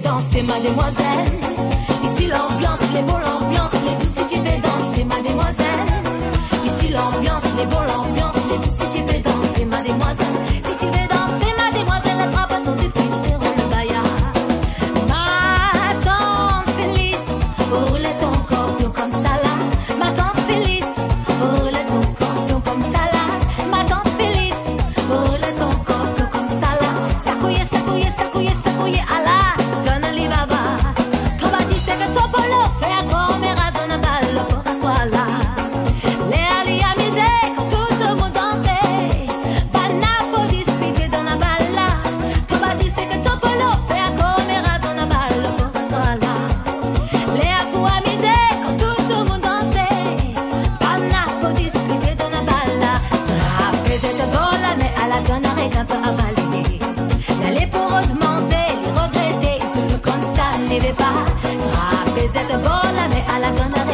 danser, mademoiselle. gonna, gonna.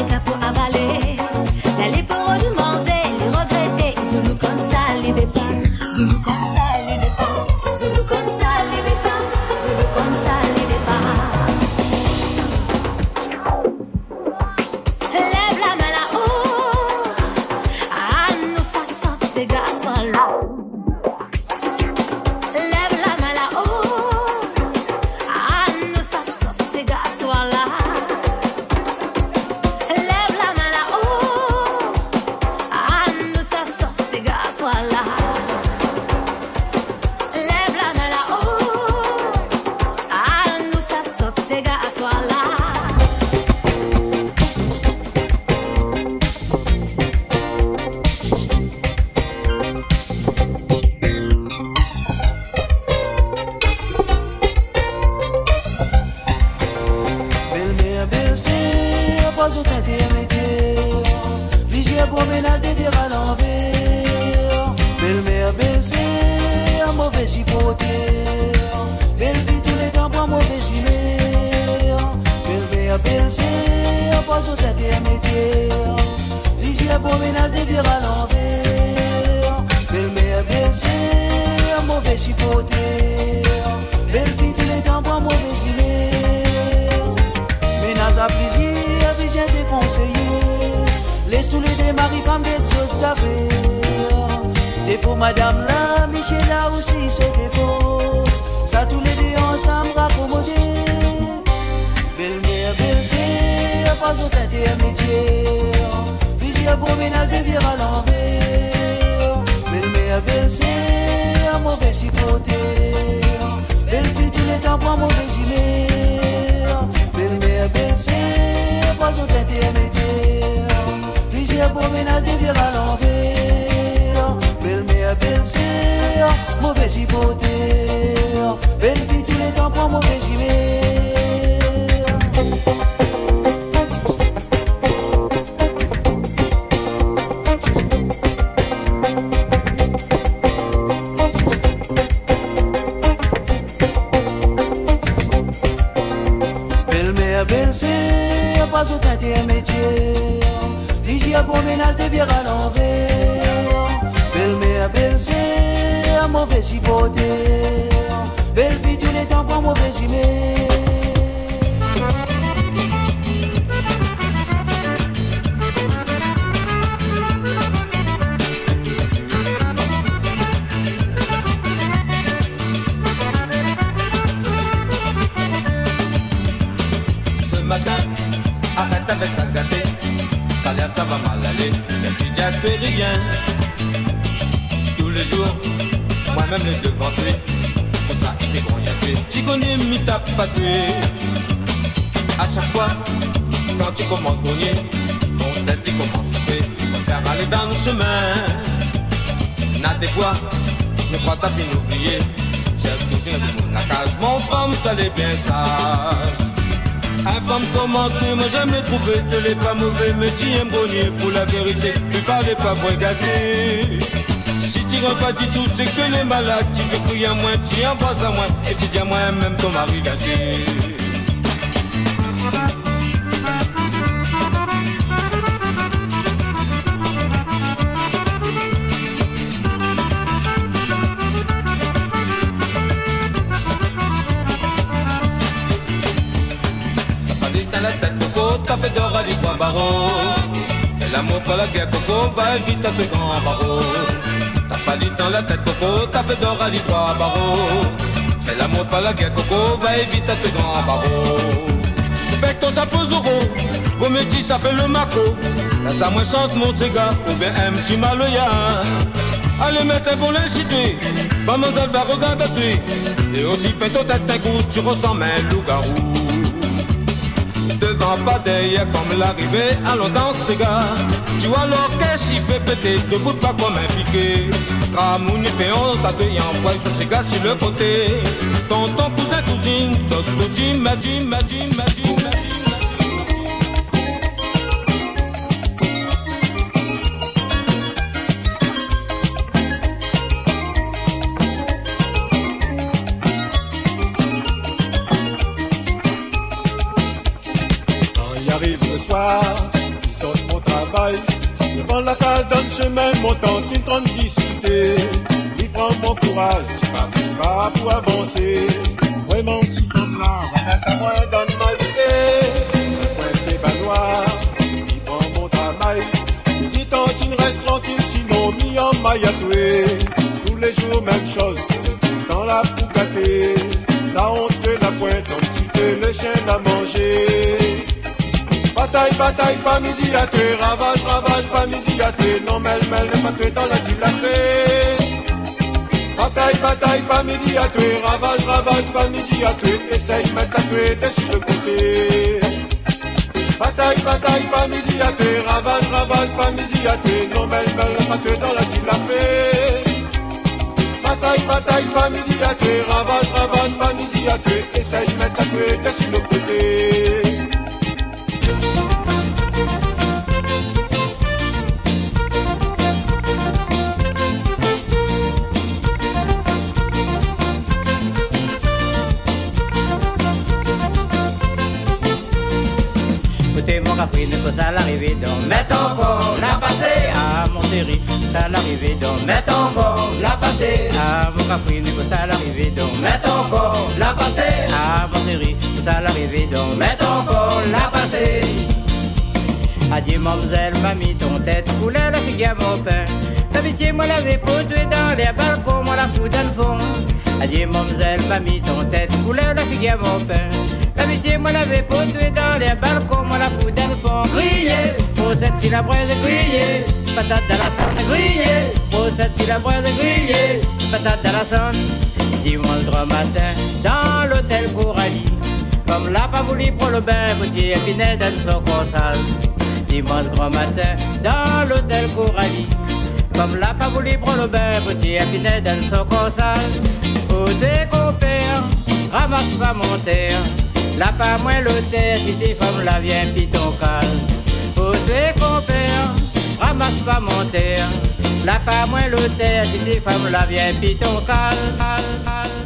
swallow. Laisse tous les démarrer, femme des autres affaires. Des faux madame là, Michel là aussi, c'est défaut. Ça, tous les deux ensemble, raccommoder. Belle-mère, belle-sœur, pas autre intermédiaire. Plusieurs beaux ménages de à l'envers. Belle-mère, belle-sœur, mauvais côté. Belle-fille, tous les temps, pour mauvais gilet. pas sont intermédiaires. Léger pour menace de virer à l'envers. Belle-mère, belle-sœur, mauvaise hypothèse. la paix rien. Tout le jour, moi-même les devant tuer. Pour ça, il s'est grognaté. J'y connais, m'y tape pas tué. À chaque fois, quand tu commences grogner, mon tête, tu commences à faire. Faire aller dans nos chemins. N'a des fois, je crois t'as bien oublié. J'ai toujours la case. Mon femme, ça l'est bien sage. Informe comment tu m'as jamais trouvé, te l'es pas mauvais, mais tu es grenier pour la vérité, tu parlais pas vrai gâté. Si tu rentres pas du tout, c'est que les malades, tu veux prier à moi, tu embrasses à moi, et tu dis à moi même ton mari gâté. La guerre, Coco, va vite à ce grand barreau. T'as pas dit dans la tête, Coco, t'as fait d'or à trois barreaux. Fais l'amour pas la guerre, Coco, va vite à ce grand barreau. Avec ton chapeau zoro, vos métiers ça fait le maco. Là ça moi chante mon Sega, ou bien un petit maloya. Allez mettre pour l'inciter, mademoiselle va regarder Et aussi pète tête un coup, tu ressens un loup-garou devant, pas derrière comme l'arrivée, allons dans ce gars. Tu vois l'orchestre, il fait péter, debout pas comme un piqué. Ramouni fait on s'accueille en voix sur ces gars sur le côté. Tonton, cousin, cousine, tout dit, m'a dit, m'a dit, m'a dit, Devant la case d'un chemin montant, une trente discuter. Il prend mon courage, pas pas pour avancer. Vraiment, petit comme là, à moi dans ma vie. Point des banois, il prend mon travail. Dis tantine, reste tranquille, sinon, mi en maille à tuer. Tous les jours, même chose, dans la poucatée. La honte de la pointe, donc tu te le chien à manger. Bataille, bataille, pas midi à tuer, ravage, ravage, pas midi à tuer, non, mêle, mêle, n'est pas tuer dans la fait. Bataille, bataille, pas midi à tuer, ravage, ravage, pas midi à tuer, essaye, mettre à tuer, dessus de côté. Bataille, bataille, pas midi à tuer, ravage, ravage, pas midi à tuer, non, mêle, mêle, n'est pas tuer dans la fait. Bataille, bataille, pas midi à tuer, ravage, ravage, pas midi à tuer, essaye, mettre à tuer, dessus de côté. Caprine, faut ça l'arrivée donc Met encore la passé à Montéry, ça l'arrivée donc Met encore la passé à mon Caprine, faut ça l'arrivée donc Met encore la passé à Montéry, faut ça l'arrivée donc Met encore la passé Adieu mademoiselle, mamie, ton tête coulait la figue à mon pain. L'amitié, moi l'avais posée dans les balcons, moi la fous dans le fond. Adieu mademoiselle, mamie, ton tête coulait la figue à mon pain Moi l'avais posée dans les balcons, moi la le fond Grillé, Posette si la braise grillée, patate dans la sonne grillée Posette si la braise grillée, patate dans la sonne Dimanche matin, dans l'hôtel Coralie Comme l'a pas voulu pour le bain, petit épinette, elle se sale dimanche grand matin dans l'hôtel Coralie. Comme l'a pas voulu prendre le bain, petit épinette dans son consale. Au décompère, ramasse pas mon terre. Là pas moins terre, si tes femmes la viennent pis ton cal. Au décompère, ramasse pas mon terre. Là pas moins terre, si tes femmes la cal. cal, cal,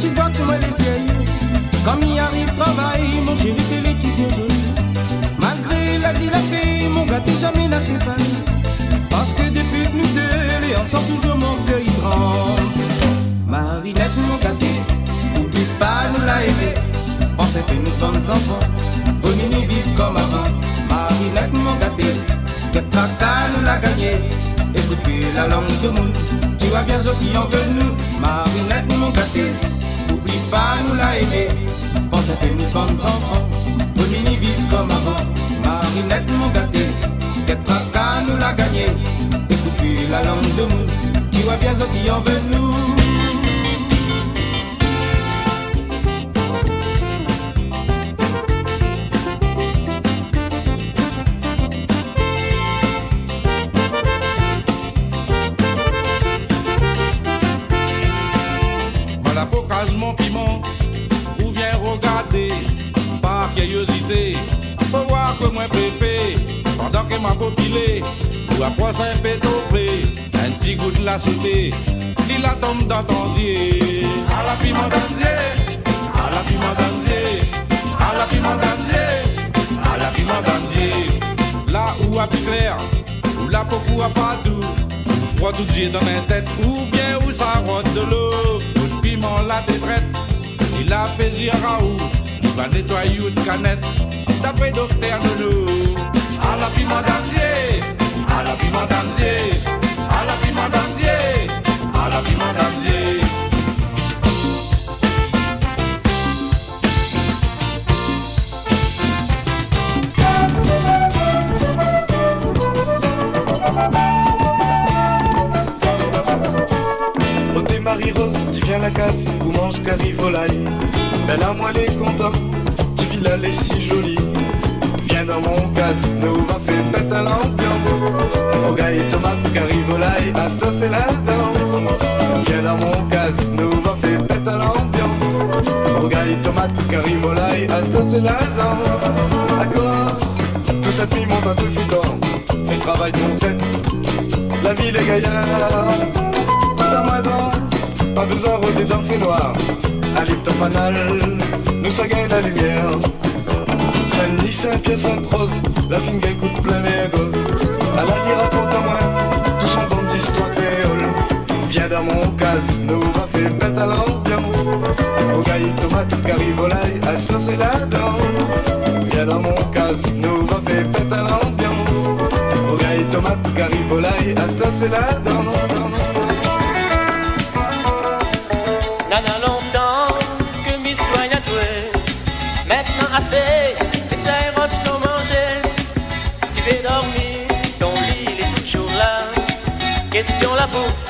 tu vois comment les sérieux. Comme il arrive travail, mon chéri, t'es toujours joli. Malgré la dit la fée, mon gars, t'es jamais la séparé. Parce que depuis que nous deux, les ensemble, toujours mon cœur il tremble. Marinette, mon gâté, oublie pas nous la aimer. Pensez que nous sommes enfants, mieux nous vivre comme avant. Marinette, mon gâté, que tracas nous l'a gagné. Écoute plus la langue de monde, tu vois bien ceux qui en veulent nous. Marinette, mon gâté, pas nous la aimer. Pensez que nous sommes enfants, nous vivre comme avant. Marinette, mon gâté, que tracas nous l'a gagné. Plus la langue de monde, tu vois bien ceux qui en veulent nous. Un peu près, un petit goût de la sauté, il la tombe dieu. À la piment d'Anzier, à la piment d'Anzier, à la piment d'Anzier, à la la vie m'endandier. Là où a plus clair, où la beaucoup a pas doux, où froid tout Dieu dans ma tête, ou bien où ça rentre de l'eau, où piment la détraite, il a fait où, il va nettoyer une canette, d'après docteur de l'eau. À la vie m'endandier, à la vie m'endandier, à la vie m'endandier, à la vie m'endandier. Oh t'es Marie-Rose, tu viens à la case, où mange curry volaille. Belle à moi les contents, tu vis là les si jolie. Dans mon case, nous va faire pète à l'ambiance. Et tomate, curry volaille, asta c'est la danse. Viens dans mon case, nous va faire pète à l'ambiance. Et tomate, curry volaille, asta c'est la danse. À cause, tout cette nuit monte un peu foutant, et travaille ton tête. La ville est gaillarde ta main droite, pas besoin de dans le fait noir. Allume ton fanal, nous ça gagne la lumière. Saint-Denis, Saint-Pierre, Sainte-Rose, la fine gagne coûte plein mes gosses. À la lire à moi, tout son don d'histoire créole. Viens dans mon case, nous va faire bête à l'ambiance. Au gaï, tomate, curry, volaille, à ce c'est la danse. Viens dans mon case, nous va faire bête à l'ambiance. Au gaï, tomate, curry, volaille, à ce c'est la danse. Question la bouffe,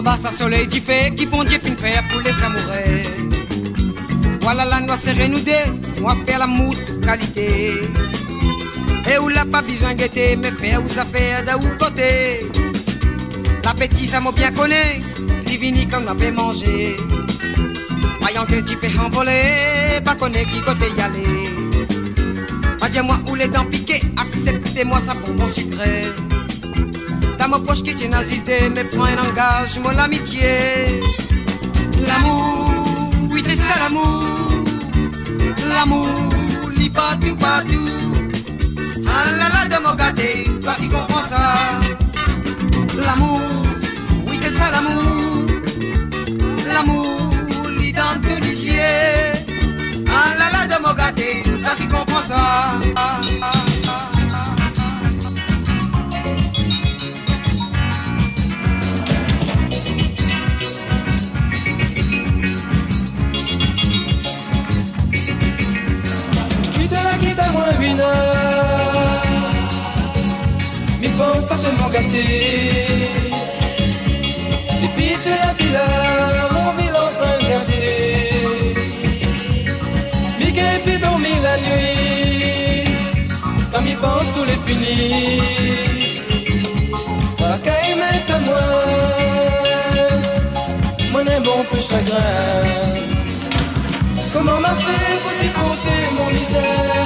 En bas, ça soleil du fait, qui bon Dieu fin faire pour les amoureux. Voilà la noix nous deux, nous va faire l'amour de qualité. Et où l'a pas besoin guetter, mais faire aux affaires de où côté. L'appétit, ça m'a bien connaît, divini comme on peut manger. Voyant que tu peux envoler, pas connaître qui côté y aller. Pas dire-moi où les dents piquées, acceptez-moi ça pour mon sucré. Ma poche qui tient à idées, mais prends un engagement, l'amitié. L'amour, oui c'est ça l'amour. L'amour, lit partout, partout. Ah là là de mon gâté, toi qui comprends ça. L'amour, oui c'est ça l'amour. L'amour, lit dans tous les. Ah là là de mon gâté, toi qui comprends ça. Ah, ah, À te gâté. Et puis tu la pila Mon ville en train de garder Mi que puis dormir la nuit. Quand mi pense tout les fini. Pas qu'à y mettre moi. Mon un bon peu chagrin. Comment m'a fait pour supporter mon misère,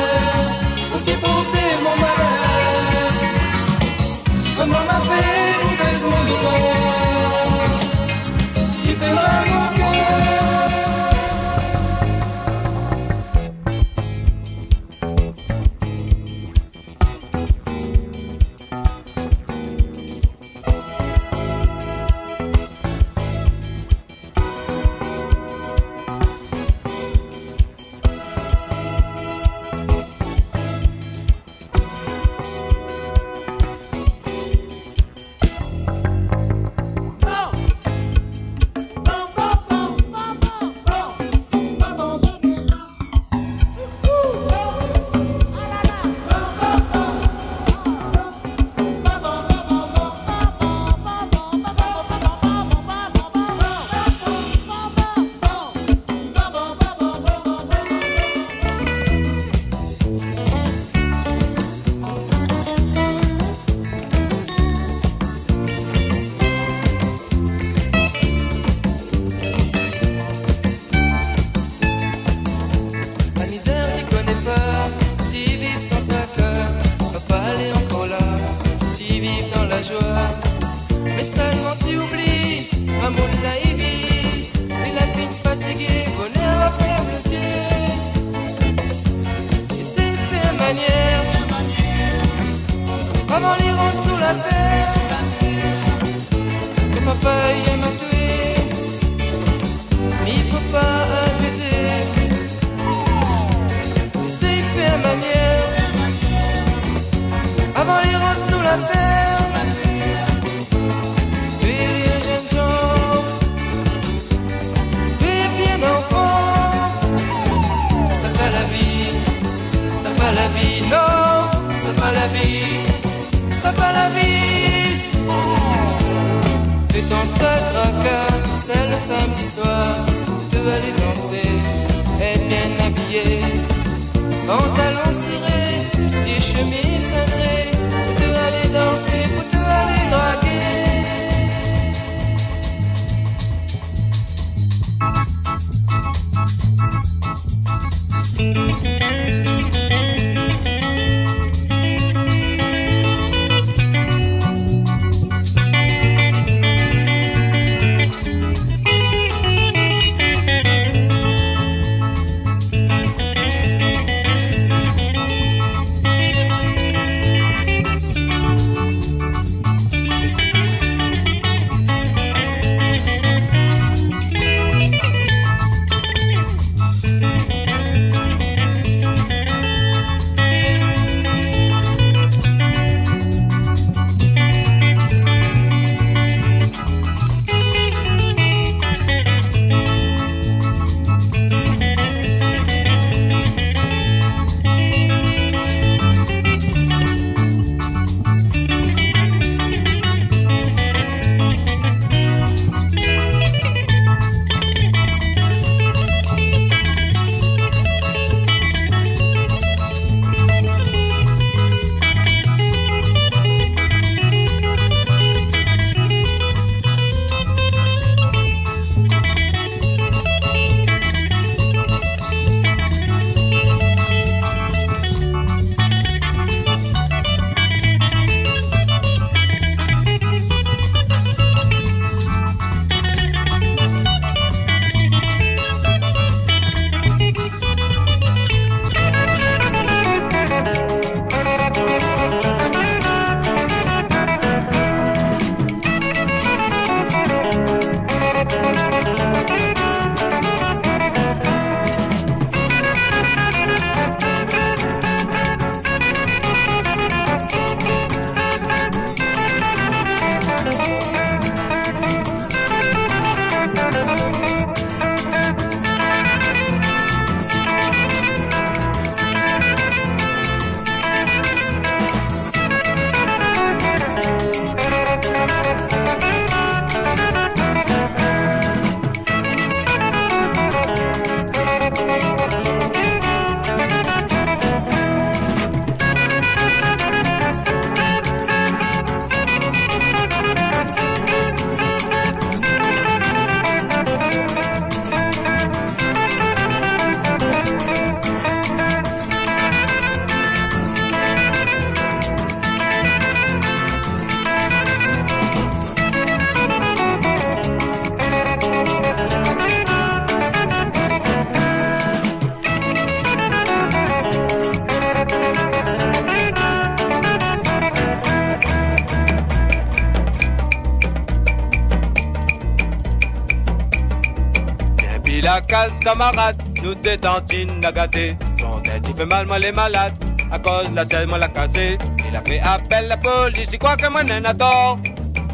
la case camarade, nous détentine à gâter. Son tête, il fait mal, moi les malades. À cause de la selle, moi l'a cassé. Il a fait appel à la police, il croit que moi n'en a tort.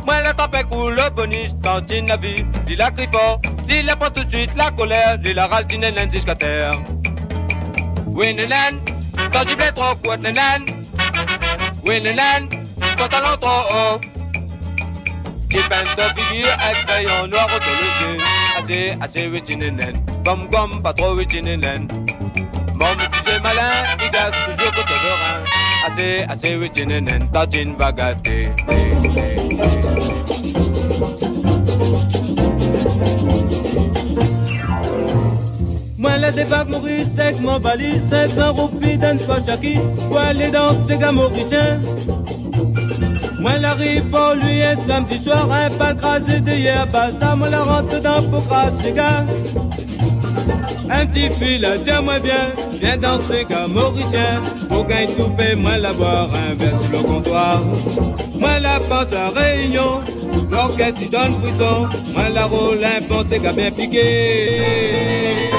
Moi la tempête coule, le bonus, tantine la vie. Dis la crie fort, dis la prend tout de suite la colère. Dis la râle, nénène jusqu'à terre. Oui, nénène, quand j'y vais trop, quoi, nénène. Oui, nénène, ton talent trop haut. J'ai peint de figure avec crayon noir au les yeux. Assez, assez, oui, nénène. Gomme, gomme, pas trop, nénène. Mon petit malin, il gâte toujours que le rein. Assez, assez, oui, nénène, tantine va gâter. Moi la débarque Maurice avec mon valise 500 roupies d'un choix chaki Pour aller dans ces gars mauriciens Moi la rive pour lui un samedi soir Un pas crasé de hier basta Moi la rentre dans pour crasser gars Un petit fil tiens-moi bien Viens dans ces gars mauriciens Pour gagner tout moi la boire un verre sur le comptoir. Moi la porte à réunion L'orchestre donne frisson. Moi la roule un c'est gars bien piqué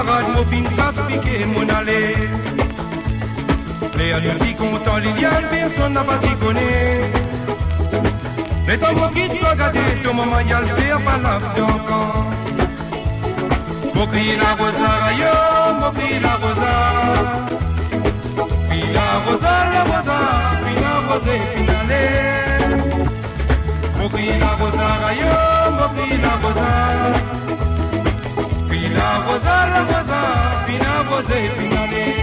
camarade, mon fin casse piqué mon aller. Les adultes content Liliane, personne n'a pas t'y connaît. Mais ton mot qui doit garder, ton maman y a le faire, pas la encore. Mokri la rosa yo, mokri la rosa. Fina rosa la rosa, fina rose finale. Mokri la rosa yo, mokri la rosa. Fina rosa la rosa, fina rose finale.